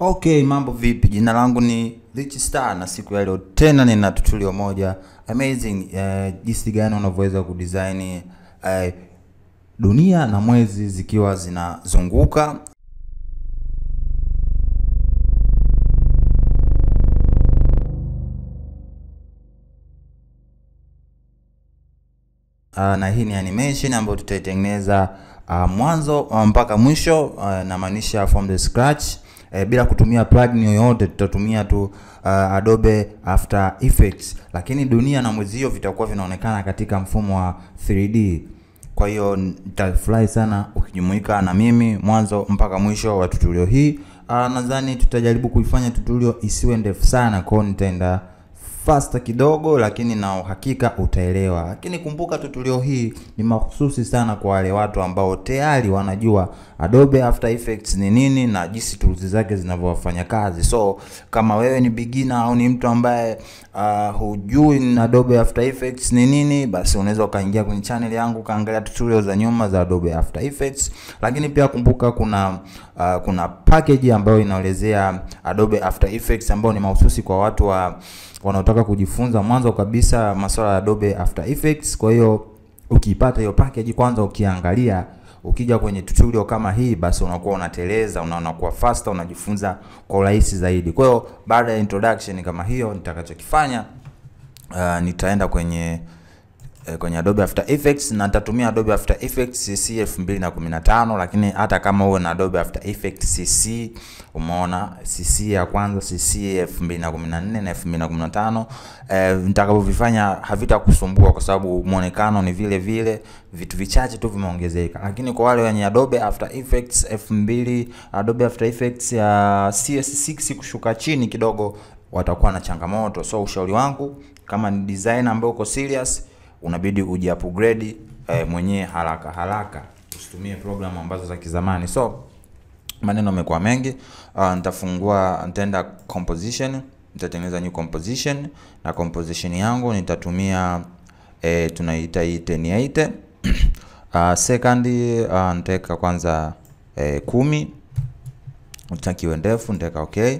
Okay, mambo vipi? Jina langu ni Rich Star na siku ya leo tena nina tutorial moja amazing uh, jinsi gani unavyoweza kudesign uh, dunia na mwezi zikiwa zinazunguka. Uh, na hii ni animation ambayo tutaitengeneza uh, mwanzo mpaka mwisho uh, namaanisha from the scratch uh, bila kutumia plugin yoyote, tutatumia tu uh, Adobe After Effects, lakini dunia na mwezio vitakuwa vinaonekana katika mfumo wa 3D. Kwa hiyo nitafurahi sana ukijumuika na mimi mwanzo mpaka mwisho wa tutorial hii. Uh, nadhani tutajaribu kuifanya tutorial isiwe ndefu sana, kwa nitaenda fasta kidogo, lakini na uhakika utaelewa. Lakini kumbuka tutorial hii ni mahususi sana kwa wale watu ambao tayari wanajua Adobe After Effects ni nini na jinsi tools zake zinavyofanya kazi. So kama wewe ni beginner au ni mtu ambaye uh, hujui Adobe After Effects ni nini, basi unaweza ukaingia kwenye channel yangu kaangalia tutorial za nyuma za Adobe After Effects. Lakini pia kumbuka kuna uh, kuna package ambayo inaelezea Adobe After Effects ambayo ni mahususi kwa watu wa wanaotaka kujifunza mwanzo kabisa masuala ya Adobe After Effects. Kwa hiyo ukiipata hiyo package kwanza, ukiangalia ukija kwenye tutorial kama hii, basi unakuwa unateleza, unaona kuwa faster, unajifunza kwa urahisi zaidi. Kwa hiyo baada ya introduction kama hiyo, nitakachokifanya uh, nitaenda kwenye kwenye Adobe After Effects na nitatumia Adobe After Effects CC 2015 lakini hata kama uwe na Adobe After Effects CC, umeona CC ya kwanza CC 2014 na 2015, eh, nitakavyovifanya havitakusumbua kwa sababu muonekano ni vile vile, vitu vichache tu vimeongezeka. Lakini kwa wale wenye Adobe After Effects 2000, Adobe After Effects ya CS6 kushuka chini kidogo, watakuwa na changamoto. So ushauri wangu kama ni designer ambaye uko serious unabidi uji upgrade eh, mwenyewe haraka haraka, usitumie program ambazo za kizamani. So maneno amekuwa mengi. Uh, nitafungua nitaenda composition, nitatengeneza new composition na composition yangu nitatumia eh, tunaita hii 1080 uh, second uh, nitaweka kwanza eh, kumi, utakiwe ndefu, nitaweka okay.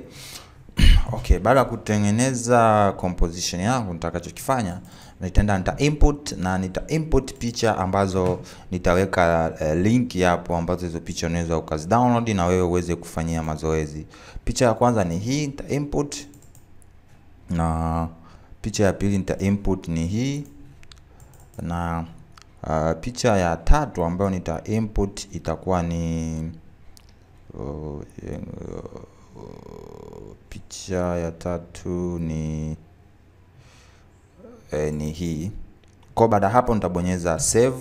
Okay, baada ya kutengeneza composition yangu nitakachokifanya nitaenda nita input na nita input picha ambazo nitaweka uh, link hapo ambazo hizo picha unaweza ukazi download na wewe uweze kufanyia mazoezi. Picha ya kwanza ni hii nita input, na picha ya pili nita input ni hii, na uh, picha ya tatu ambayo nita input itakuwa ni uh, uh, picha ya tatu ni E, ni hii. Kwa baada hapo nitabonyeza save,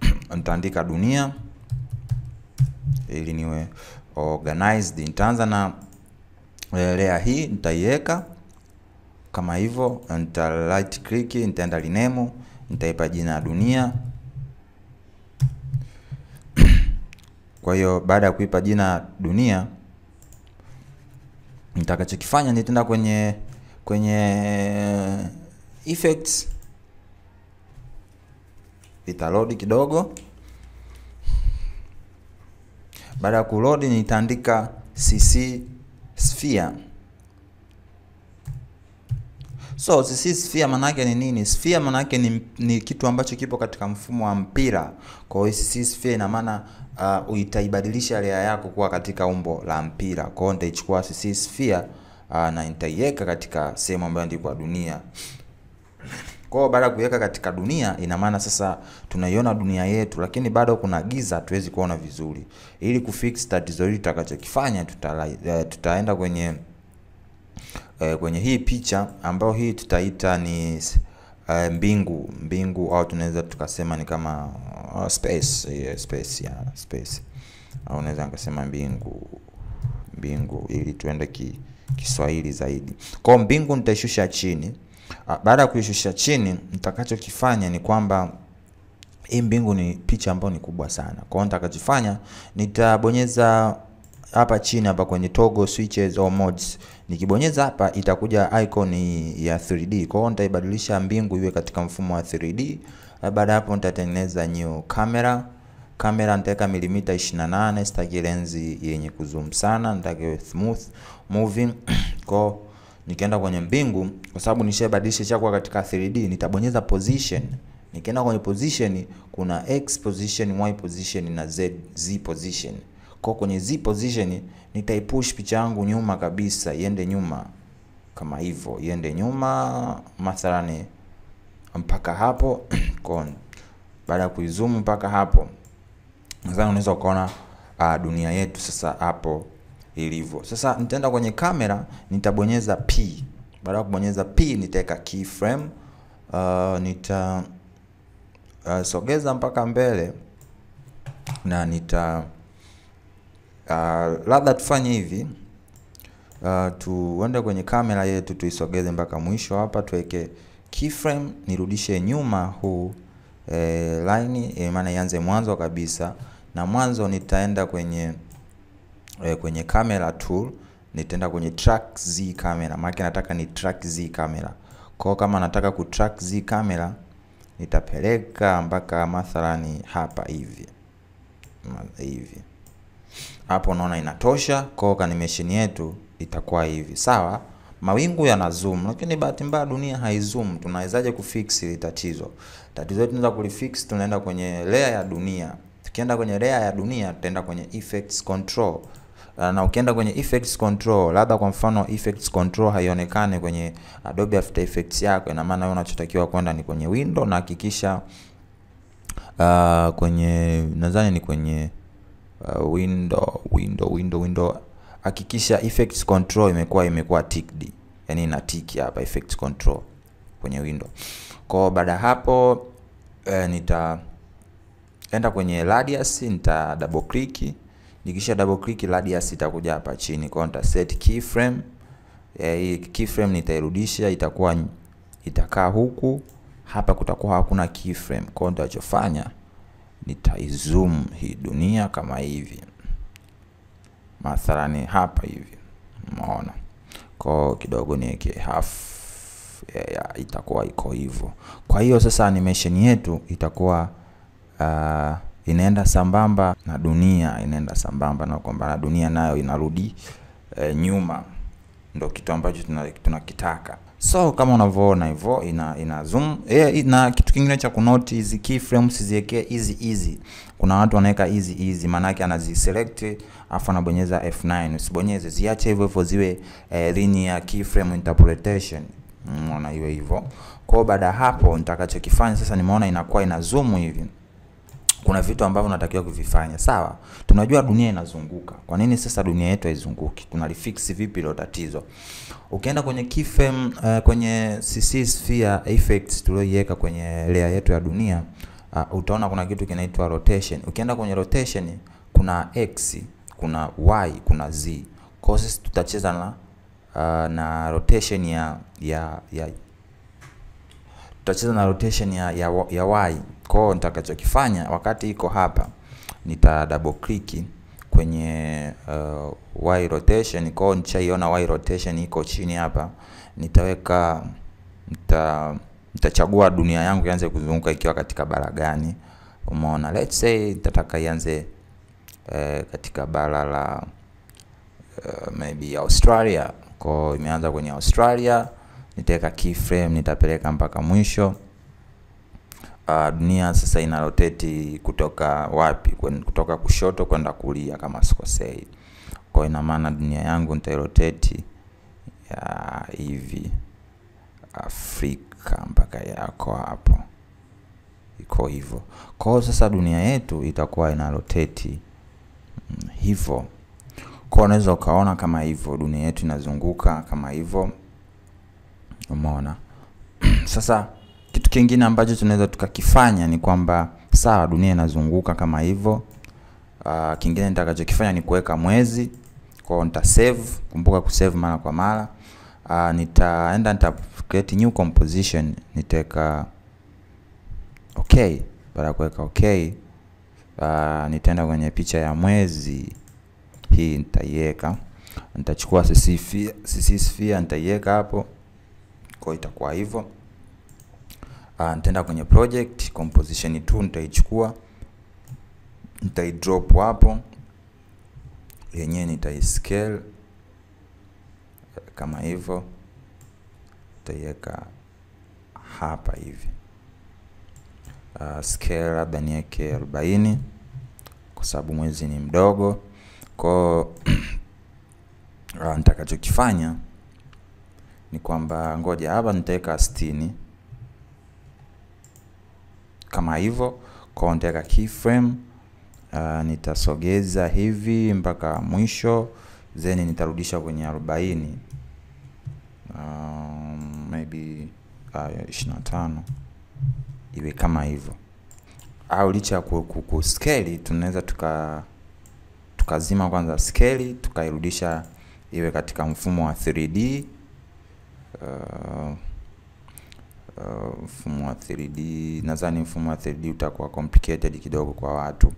nitaandika dunia ili niwe organized. Nitaanza na lea layer hii nitaiweka kama hivyo, nita right click, nitaenda rename, nitaipa jina dunia. Kwa hiyo baada ya kuipa jina dunia, nitakachokifanya nitaenda kwenye kwenye effects itarodi kidogo. Baada ya kurodi, nitaandika CC sphere. So CC sphere maana yake ni nini? Sphere maana yake ni, ni kitu ambacho kipo katika mfumo wa mpira. Kwa hiyo CC sphere ina maana uh, itaibadilisha layer yako kuwa katika umbo la mpira. Kwa hiyo nitaichukua CC sphere uh, na nitaiweka katika sehemu ambayo ndiko dunia. Kwa hiyo baada ya kuiweka katika dunia, ina maana sasa tunaiona dunia yetu, lakini bado kuna giza, tuwezi kuona vizuri. Ili kufix tatizo hili, tutakachokifanya tuta, uh, tutaenda kwenye eh, kwenye hii picha ambayo hii tutaita ni eh, mbingu mbingu, au tunaweza tukasema ni kama uh, space yeah, space yeah, space au unaweza nikasema mbingu mbingu, ili tuende ki Kiswahili zaidi. Kwa mbingu nitaishusha chini. Baada ya kuishusha chini, nitakachokifanya ni kwamba hii mbingu ni picha ambayo ni kubwa sana. Kwa hiyo nitakachofanya nitabonyeza hapa chini hapa kwenye toggle switches or modes. Nikibonyeza hapa itakuja icon ya 3D. Kwa hiyo nitaibadilisha mbingu iwe katika mfumo wa 3D. Baada hapo nitatengeneza new camera. kamera nitaweka milimita 28 sitaki lenzi yenye kuzoom sana nitaki smooth moving kwa nikienda kwenye mbingu kwa sababu nishabadilisha chakuwa katika 3D nitabonyeza position. Nikienda kwenye position kuna x position y position na z z position. Kwa kwenye z position nitaipush picha yangu nyuma kabisa iende nyuma. Kama hivyo iende nyuma mathalani mpaka hapo. Kwa baada ya mpaka hapo nadhani unaweza ukaona uh, dunia yetu sasa hapo ilivyo. Sasa nitaenda kwenye kamera nitabonyeza p. Baada ya kubonyeza p nitaweka keyframe uh, nita uh, sogeza mpaka mbele na nita uh, labda tufanye hivi uh, tuende kwenye kamera yetu tuisogeze mpaka mwisho hapa tuweke keyframe nirudishe nyuma huu eh, line eh, maana ianze mwanzo kabisa na mwanzo nitaenda kwenye e, kwenye camera tool nitaenda kwenye track z camera. Maana nataka ni track z camera. Kwa kama nataka ku track z camera nitapeleka mpaka mathalani hapa hivi. Hivi. Hapo unaona inatosha. Kwa animation yetu itakuwa hivi. Sawa? Mawingu yana zoom lakini bahati mbaya dunia haizoom tunawezaje kufix hili tatizo? Tatizo letu tunaweza kulifix tunaenda kwenye layer ya dunia. Tukienda kwenye layer ya dunia tutaenda kwenye effects control na ukienda kwenye effects control labda kwa mfano effects control haionekane kwenye Adobe After Effects yako ina maana wewe unachotakiwa kwenda ni kwenye window na hakikisha uh, kwenye nadhani ni kwenye uh, window window window window hakikisha effects control imekuwa imekuwa ticked. Yani ina tick hapa effects control kwenye window. Kwa baada hapo eh, nitaenda kwenye radius nita double click nikisha double click radius itakuja hapa chini. Kwa nita set keyframe. Eh, hii keyframe nitairudisha itakuwa itakaa huku. Hapa kutakuwa hakuna keyframe. Kwa nitachofanya nitaizoom hii dunia kama hivi. Mathalani hapa hivi. Umeona? Kwa kidogo niweke half e, yeah, itakuwa iko hivyo. Kwa hiyo sasa animation yetu itakuwa uh, inaenda sambamba na dunia inaenda sambamba na kwamba na dunia nayo inarudi e, nyuma. Ndo kitu ambacho tunakitaka. Tuna so kama unavyoona hivyo ina, ina zoom. E, na kitu kingine cha kunoti hizi keyframes ziwekee easy easy. Kuna watu wanaweka easy easy. Maana yake anaziselect afu anabonyeza F9 usibonyeze ziache hivyo hivyo ziwe e, linear keyframe interpolation unaona iwe hivyo. Kwa baada hapo nitakachokifanya sasa nimeona inakuwa ina zoom hivi kuna vitu ambavyo unatakiwa kuvifanya. Sawa tunajua dunia inazunguka. Kwa nini sasa dunia yetu haizunguki? Tunalifix vipi hilo tatizo? Ukienda kwenye keyframe uh, kwenye CC sphere effects tulioiweka kwenye layer yetu ya dunia uh, utaona kuna kitu kinaitwa rotation. Ukienda kwenye rotation kuna x kuna y kuna z. Kwa sisi tutacheza na uh, na rotation ya ya ya tutacheza na rotation ya, ya, ya y kwao nitakachokifanya wakati iko hapa nita double click kwenye uh, y rotation. Kwa hiyo nichaiona y rotation iko chini hapa nitaweka nita nitachagua dunia yangu ianze kuzunguka ikiwa katika bara gani. Umeona let's say nitataka ianze eh, katika bara la uh, maybe Australia. Kwa imeanza kwenye Australia nitaweka keyframe nitapeleka mpaka mwisho uh, dunia sasa ina roteti kutoka wapi? Kwen, kutoka kushoto kwenda kulia kama sikosei. Kwa ina maana dunia yangu nitairoteti ya hivi Afrika mpaka yako hapo. Iko hivyo kwa sasa dunia yetu itakuwa ina roteti mm, hivyo kwa unaweza ukaona kama hivyo dunia yetu inazunguka kama hivyo umeona? Sasa kitu kingine ambacho tunaweza tukakifanya ni kwamba sawa dunia inazunguka kama hivyo. Uh, kingine nitakachokifanya ni kuweka mwezi. Kwa nita save kumbuka kusave mara kwa mara. Uh, nitaenda nita create new composition nitaweka okay baada ya kuweka okay uh, nitaenda kwenye picha ya mwezi. Hii nitaiweka. Nitachukua CC sphere, CC sphere nitaiweka hapo. Kwa itakuwa hivyo uh, nitaenda kwenye project composition 2 nitaichukua nitaidrop hapo yenyewe nitaiscale kama hivyo nitaiweka hapa hivi. Uh, scale labda niweke arobaini kwa sababu mwezi ni mdogo. Kwao uh, nitakachokifanya ni kwamba ngoja hapa nitaweka sitini kama hivyo kwa nitaweka keyframe uh, nitasogeza hivi mpaka mwisho then nitarudisha kwenye arobaini. Um, maybe uh, ishirini na tano. Iwe kama hivyo au licha ya kuskeli tunaweza tuka tukazima kwanza skeli tukairudisha iwe katika mfumo wa 3D uh, uh, mfumo wa 3D nadhani mfumo wa 3D utakuwa complicated kidogo kwa watu.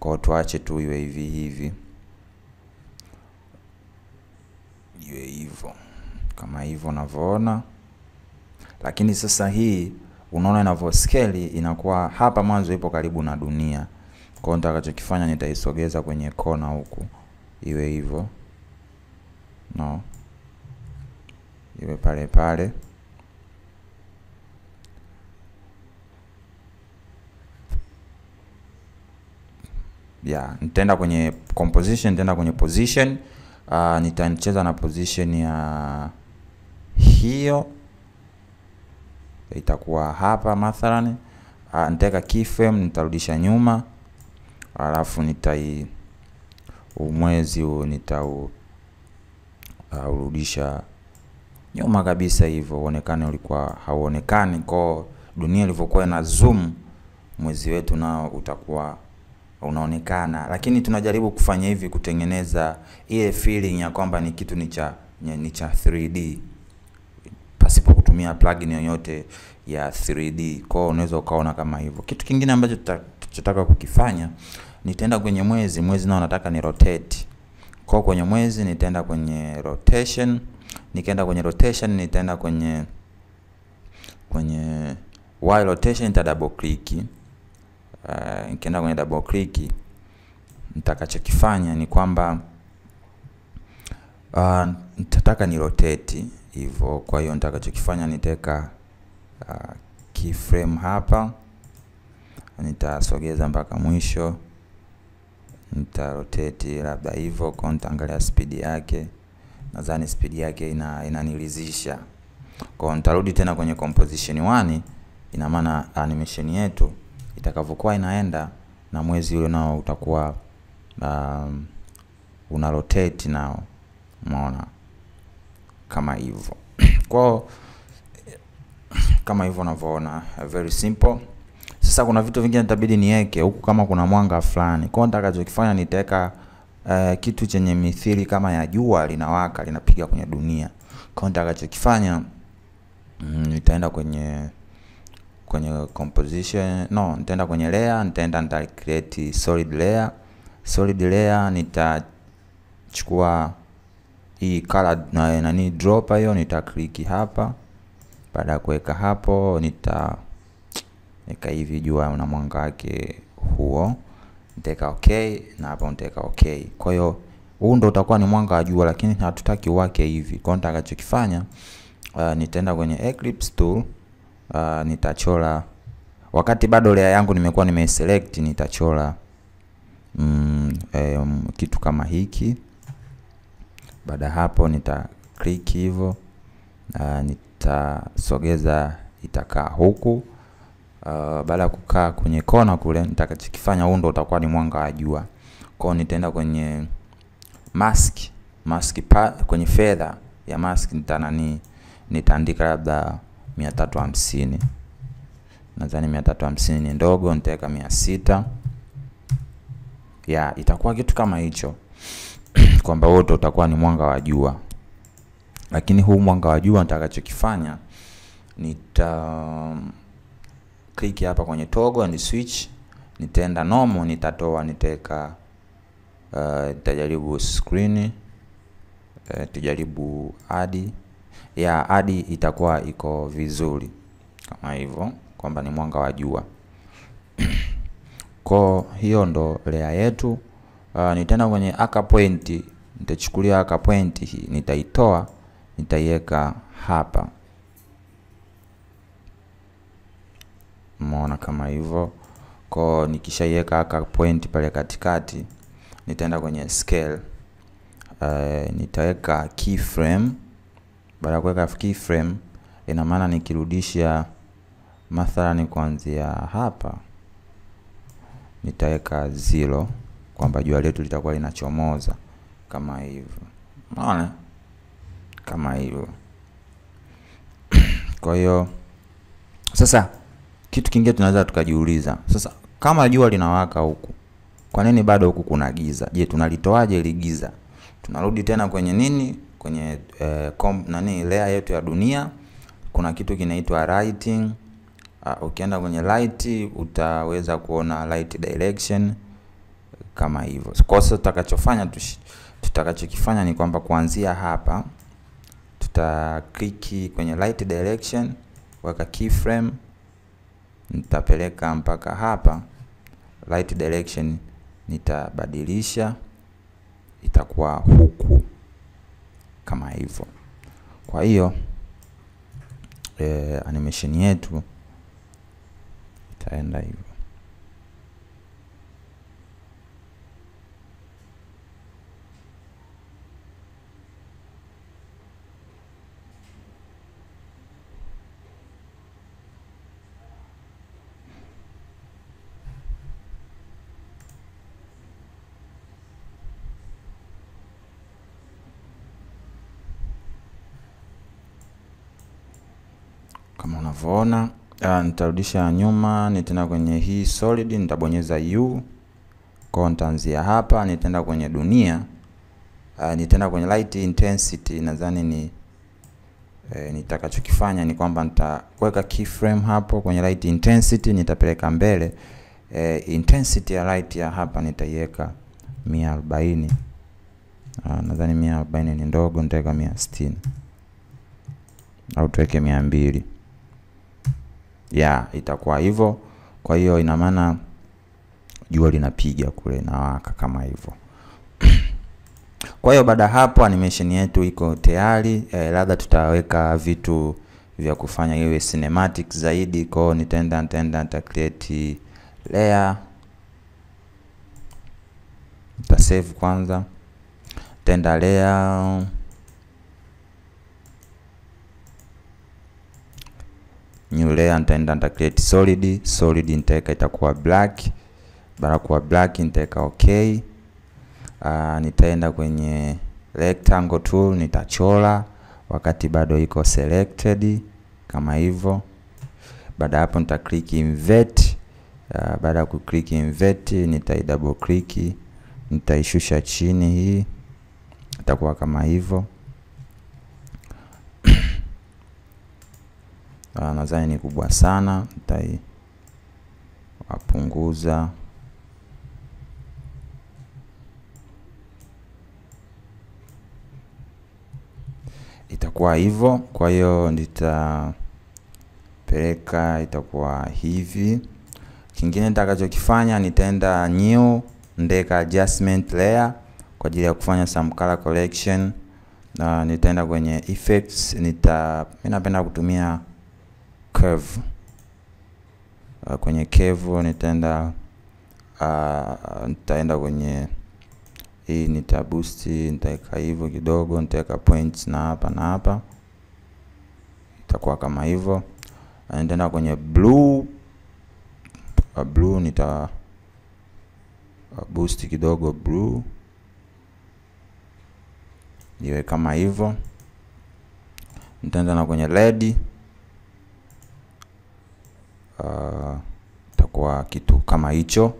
Kwao tuache tu iwe hivi hivi. Iwe hivyo. Kama hivyo unavyoona. Lakini sasa hii unaona inavyo scale inakuwa hapa mwanzo ipo karibu na dunia. Kwa hiyo nitakachokifanya nitaisogeza kwenye kona huku. Iwe hivyo. No. Iwe pale pale yeah nitaenda kwenye composition nitaenda kwenye position. Uh, nitacheza na position ya hiyo. Itakuwa hapa mathalan. Uh, nitaweka keyframe nitarudisha nyuma. Alafu nitai umwezi huu nitau uh, urudisha nyuma kabisa hivyo uonekane ulikuwa hauonekani. Kwa dunia ilivyokuwa na zoom mwezi wetu nao utakuwa unaonekana. Lakini tunajaribu kufanya hivi kutengeneza ile feeling ya kwamba ni kitu ni cha ni cha 3D pasipo kutumia plugin yoyote ya 3D kwao unaweza ukaona kama hivyo. Kitu kingine ambacho tunachotaka kukifanya nitaenda kwenye mwezi. Mwezi nao nataka ni rotate. Kwao kwenye mwezi nitaenda kwenye rotation. Nikaenda kwenye rotation nitaenda kwenye kwenye while rotation nita double click. Uh, nikienda kwenye double click nitakachokifanya ni kwamba uh, nitataka ni rotate hivyo kwa hiyo nitakachokifanya nitaweka uh, keyframe hapa nitasogeza mpaka mwisho nitarotate labda hivyo kwa nitaangalia speed yake nadhani speed yake ina inanilizisha. Kwa nitarudi tena kwenye composition 1 ina maana animation yetu itakavyokuwa inaenda na mwezi ule nao utakuwa um, una rotate nao. Umeona? Kama hivyo. Kwao kama hivyo unavyoona very simple. Sasa kuna vitu vingine nitabidi niweke huku kama kuna mwanga fulani. Kwao nitakachokifanya nitaweka uh, kitu chenye mithili kama ya jua linawaka linapiga kwenye dunia. Kwao nitakachokifanya mm, nitaenda kwenye kwenye composition no nitaenda kwenye layer nitaenda nita create solid layer. Solid layer nitachukua hii color na nani dropper hiyo nita click hapa. Baada ya kuweka hapo nita nika hivi jua na mwanga wake huo. Nitaweka okay na hapo nitaweka okay. Kwa hiyo huu ndo utakuwa ni mwanga wa jua lakini hatutaki wake hivi. Kwa hiyo nitakachokifanya uh, nitaenda kwenye Eclipse tool uh, nitachora wakati bado layer yangu nimekuwa nimeselect nitachora mm, um, kitu kama hiki. Baada hapo nita click hivyo uh, nitasogeza itakaa huku. Uh, baada ya kukaa kwenye kona kule nitakachokifanya huu ndo utakuwa ni mwanga wa jua. Kwao nitaenda kwenye mask mask pa, kwenye fedha ya mask nita nani nitaandika labda mia tatu hamsini. Nadhani mia tatu hamsini ni ndogo nitaweka mia sita. Ya itakuwa kitu kama hicho kwamba wote utakuwa ni mwanga wa jua. Lakini huu mwanga wa jua nitakachokifanya nita click hapa kwenye toggle and switch nitaenda normal nitatoa nitaweka uh, nitajaribu screen uh, tujaribu adi ya adi itakuwa iko vizuri kama hivyo kwamba ni mwanga wa jua ko hiyo ndo layer yetu. Uh, nitaenda kwenye aka point, nitachukulia aka point hii, nitaitoa nitaiweka hapa, umeona kama hivyo. Kwa nikishaiweka aka point pale katikati, nitaenda kwenye scale uh, nitaweka keyframe. Baada ya kuweka keyframe, ina maana nikirudisha mathalani kuanzia hapa nitaweka zero kwamba jua letu litakuwa linachomoza kama hivyo, unaona kama hivyo. Kwa hiyo sasa, kitu kingine tunaweza tukajiuliza sasa, kama jua linawaka huku, kwa nini bado huku kuna giza? Je, tunalitoaje ili giza? Tunarudi tena kwenye nini, kwenye eh, kom, nani layer yetu ya dunia, kuna kitu kinaitwa lighting. Uh, ukienda kwenye light utaweza kuona light direction kama hivyo. Kwa sasa tutakachofanya tutakachokifanya ni kwamba kuanzia hapa tuta click kwenye light direction, weka keyframe, nitapeleka mpaka hapa. Light direction nitabadilisha, itakuwa huku kama hivyo. Kwa hiyo eh, animation yetu itaenda hivyo. kama unavyoona. Uh, nitarudisha nyuma, nitaenda kwenye hii solid, nitabonyeza u kwa nitaanzia hapa, nitaenda kwenye dunia ah, uh, nitaenda kwenye light intensity, nadhani ni eh, nitakachokifanya ni kwamba nitaweka keyframe hapo kwenye light intensity, nitapeleka mbele eh, intensity ya light ya hapa nitaiweka 140. Ah, nadhani 140 ni ndogo, nitaweka 160 au tuweke 200 yeah, itakuwa hivyo. Kwa hiyo ina maana jua linapiga kule inawaka kama hivyo. Kwa hiyo baada hapo animation yetu iko tayari eh, labda tutaweka vitu vya kufanya iwe cinematic zaidi. Kwa hiyo nitaenda nitaenda nita create layer, nita save kwanza, tenda layer new layer nitaenda nita create solid solid, nitaweka itakuwa black. Baada kuwa black nitaweka okay. Uh, nitaenda kwenye rectangle tool nitachora wakati bado iko selected kama hivyo. Baada hapo nita click invert. Uh, baada ya ku click invert nitai double click nitaishusha chini, hii itakuwa kama hivyo. Nadhani ni kubwa sana, nitaiwapunguza. Itakuwa hivyo. Kwa hiyo nitapeleka, itakuwa hivi. Kingine nitakachokifanya nitaenda new, ndeka adjustment layer kwa ajili ya kufanya some color correction, na nitaenda kwenye effects. Nita mimi napenda kutumia curve. Uh, kwenye curve nitaenda uh, nitaenda kwenye hii nita boost, nitaweka hivyo kidogo, nitaweka points na hapa na hapa, itakuwa kama hivyo. Nitaenda kwenye blue uh, blue nita uh, boost kidogo blue iwe kama hivyo. Nitaenda na kwenye red uh, kitu kama hicho uh,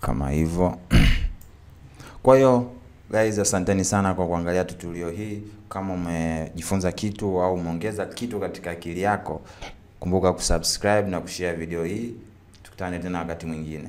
kama hivyo kwa hiyo guys, asanteni sana kwa kuangalia tutorial hii. Kama umejifunza kitu au umeongeza kitu katika akili yako, kumbuka kusubscribe na kushare video hii. Tukutane tena wakati mwingine.